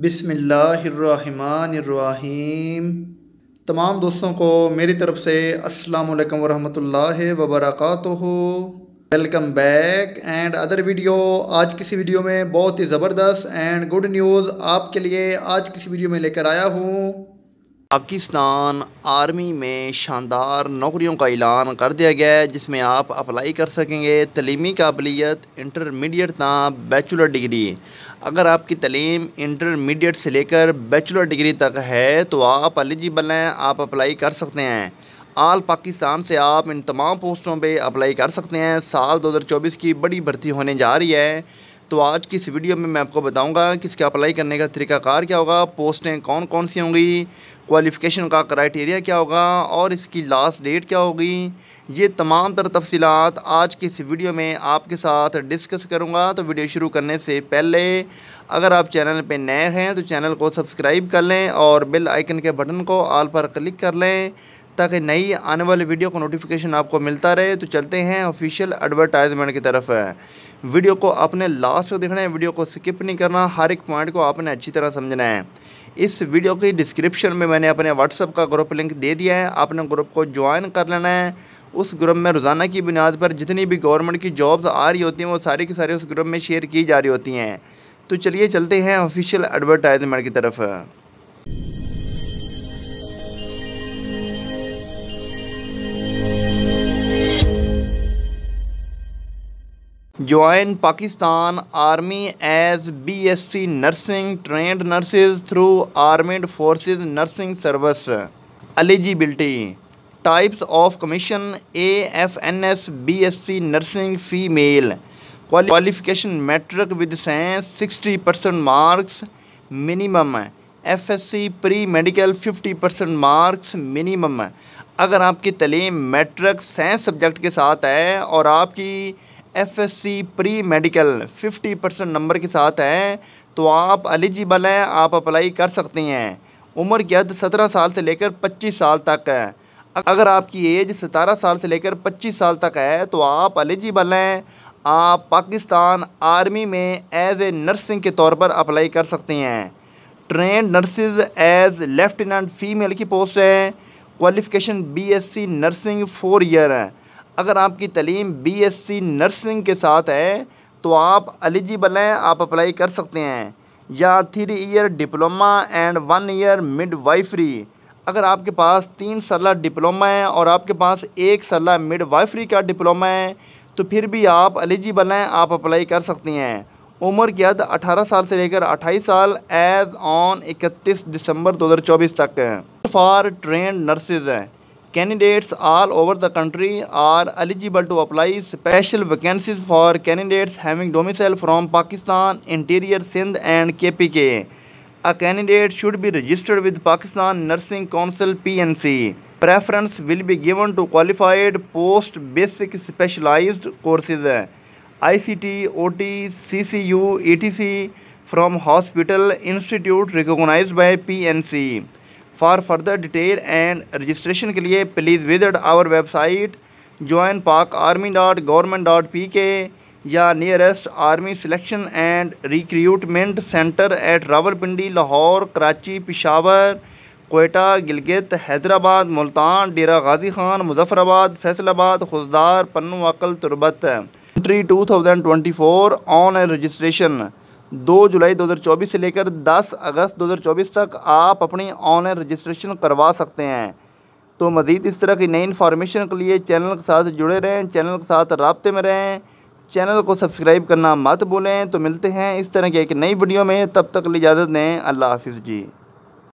بسم اللہ الرحمن الرحیم۔ تمام دوستوں کو میری طرف سے السلام علیکم ورحمۃ اللہ وبرکاتہ۔ Welcome back and other video آج کسی ویڈیو میں بہت ہی زبردست اینڈ گڈ نیوز آپ کے لیے آج کسی ویڈیو میں لے کر آیا ہوں۔ پاکستان آرمی میں شاندار نوکریوں کا اعلان کر دیا گیا ہے، جس میں آپ اپلائی کر سکیں گے۔ تعلیمی قابلیت انٹرمیڈیٹ تا بیچولر ڈگری۔ اگر آپ کی تعلیم انٹرمیڈیٹ سے لے کر بیچولر ڈگری تک ہے تو آپ ایلیجیبل ہیں، آپ اپلائی کر سکتے ہیں۔ آل پاکستان سے آپ ان تمام پوسٹوں پہ اپلائی کر سکتے ہیں۔ سال دو ہزار چوبیس کی بڑی بھرتی ہونے جا رہی ہے۔ تو آج کی اس ویڈیو میں میں آپ کو بتاؤں گا کہ اس کے اپلائی کرنے کا طریقہ کار کیا ہوگا، پوسٹیں کون کون سی ہوں گی؟ کوالیفکیشن کا کرائٹیریا کیا ہوگا اور اس کی لاسٹ ڈیٹ کیا ہوگی؟ یہ تمام تر تفصیلات آج کی اس ویڈیو میں آپ کے ساتھ ڈسکس کروں گا۔ تو ویڈیو شروع کرنے سے پہلے اگر آپ چینل پہ نئے ہیں تو چینل کو سبسکرائب کر لیں اور بل آئیکن کے بٹن کو آل پر کلک کر لیں تاکہ نئی آنے والی ویڈیو کو نوٹیفیکیشن آپ کو ملتا رہے۔ تو چلتے ہیں آفیشیل ایڈورٹائزمنٹ کی طرف۔ ویڈیو کو اپنے لاسٹ کو دیکھنا ہے ویڈیو کو سکپ نہیں کرنا۔ ہر ایک پوائنٹ کو آپ نے اچھی طرح سمجھنا ہے۔ اس ویڈیو کی ڈسکرپشن میں میں نے اپنے واٹس اپ کا گروپ لنک دے دیا ہے۔ آپ نے گروپ کو جوائن کر لینا ہے۔ اس گروپ میں روزانہ کی بنیاد پر جتنی بھی گورنمنٹ کی جابز آ رہی ہوتی ہیں، وہ ساری کی ساری اس گروپ میں شیئر کی جا رہی ہوتی ہیں۔ تو چلیے چلتے ہیں آفیشیل ایڈورٹائزمنٹ کی طرف۔ Join Pakistan army as B S C nursing, trained nurses through armed forces nursing service. Eligibility types of commission A F N S B S C nursing female. Qualification matric with science, sixty percent marks minimum. F S C pre medical, fifty percent marks minimum. اگر آپ کی تعلیم matric science subject کے ساتھ ہے اور آپ کی F S C pre medical fifty percent number کے ساتھ ہے تو آپ ایلیجیبل ہیں، آپ اپلائی کر سکتے ہیں۔ عمر کی حد سترہ سال سے لے کر پچیس سال تک ہے۔ اگر آپ کی ایج ستارہ سال سے لے کر پچیس سال تک ہے، تو آپ ایلیجیبل ہیں۔ آپ پاکستان آرمی میں ایز اے نرسنگ کے طور پر اپلائی کر سکتے ہیں۔ Trained nurses as lieutenant female کی پوسٹ ہے qualification B S C nursing four year ہے اگر آپ کی تعلیم بی ایس سی نرسنگ کے ساتھ ہے، تو آپ ایلیجیبل ہیں، آپ اپلائی کر سکتے ہیں۔ یا three year diploma and one year midwifery اگر آپ کے پاس تین سالہ ڈپلوما ہے اور آپ کے پاس ایک سالہ مڈ وائفری کا ڈپلوما ہے، تو پھر بھی آپ ایلیجیبل ہیں، آپ اپلائی کر سکتے ہیں۔ عمر کی حد اٹھارہ سال سے لے کر اٹھائیس سال ایز آن اکتیس دسمبر دو ہزار چوبیس تک۔ ہے فار ٹرینڈ نرسز ہیں۔ Candidates all over the country are eligible to apply special vacancies for candidates having domicile from Pakistan, Interior, Sindh and KPK. A candidate should be registered with Pakistan Nursing Council PNC. Preference will be given to qualified post-basic specialized courses ICT, OT, CCU, ETC from hospital institute recognized by PNC. For further detail and registration کے لیے please visit our website join Pak army dot government dot P K یا nearest army selection and recruitment centre at Rawalpindi Lahore Karachi Peshawar Quetta Gilgit Hyderabad Multan Dera Ghazi Khan Muzaffarabad Faisalabad Khuzdar Pano Aqil Turbat entry two thousand twenty four on registration دو جولائی دو ہزار چوبیس سے لے کر دس اگست دو ہزار چوبیس تک آپ اپنی آن لائن رجسٹریشن کروا سکتے ہیں۔ تو مزید اس طرح کی نئی انفارمیشن کے لیے چینل کے ساتھ جڑے رہیں، چینل کے ساتھ رابطے میں رہیں۔ چینل کو سبسکرائب کرنا مت بولیں تو ملتے ہیں اس طرح کی ایک نئی ویڈیو میں۔ تب تک اجازت دیں۔ اللہ حافظ جی۔